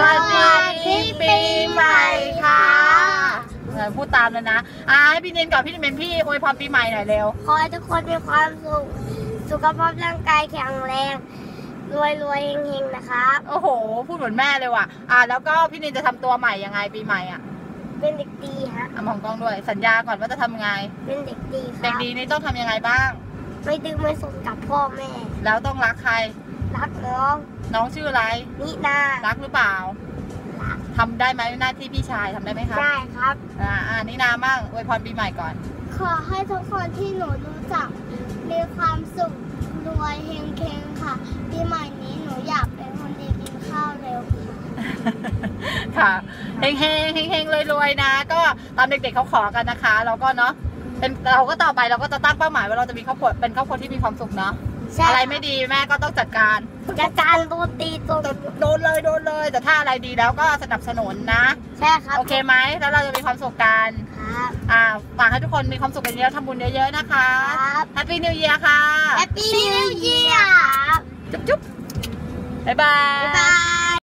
สวัสดีปีใหม่ค่ะเออพูดตามเลยนะอ่าให้พี่นินกับพี่นินเป็นพี่อวยพรปีใหม่หน่อยเร็ว ขอให้ทุกคนมีความสุข สุขภาพร่างกายแข็งแรง รวยรวยๆเฮงๆนะครับ โอ้โห พูดเหมือนแม่เลยว่ะ อ่า แล้วก็พี่นินจะทำตัวใหม่ยังไงปีใหม่อะเป็นเด็กดีฮะอะมองกล้องด้วย สัญญาก่อนว่าจะทำยังไง เป็นเด็กดีคเด็รักบดีนี่ต้องทำยังไงบ้าง ไม่ดื้อไม่สนกับพ่อแม่ แล้วต้องรักใคร รักน้องน้องชื่ออะไร นินารักหรือเปล่ารักทำได้ไหมหน้าที่พี่ชายทำได้ไหมครับได้ครับ อ่าอ่านี่นามั่งอวยพรปีใหม่ก่อน ขอให้ทุกคนที่หนูรู้จัก มีความสุขรวยเฮงเฮงๆค่ะปีใหม่นี้หนูอยากเป็นคนดีกินข้าวเร็วค่ะ ค่ะเฮงเฮงเฮงเฮงรวยรวยๆนะ ก็ตามเด็กๆเขาขอกันนะคะเราก็เนาะเป็นเราก็ต่อไปเราก็จะตั้งเป้าหมายว่าเราจะมีครอบครัวเป็นครอบครัวที่มีความสุขเนาะ ใช่อะไรไม่ดีแม่ก็ต้องจัดการ จัดการโดนตีตัวโดนเลยโดนเลย แต่ถ้าอะไรดีแล้วก็สนับสนุนนะ ใช่ครับโอเคไหมแล้วเราจะมีความสุขกันครับอ่าฝากให้ทุกคนมีความสุขกันเยอะทำบุญเยอะๆนะคะครับ Happy New Ye ar ค่ะ Happy New Year จุ๊บจุ๊บบ๊ายบายบ๊ายบา